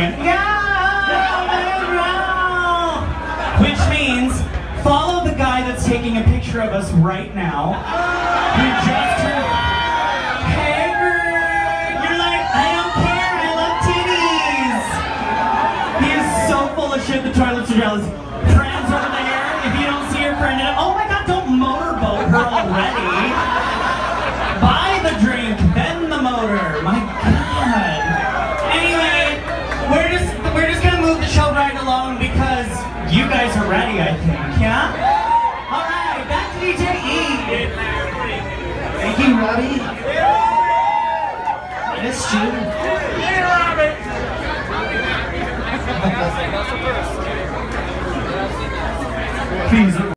went, which means follow the guy that's taking a picture of us right now. Who just turned. Hey, girl, you're like, I don't care, I love titties. He is so full of shit. The toilets are jealous.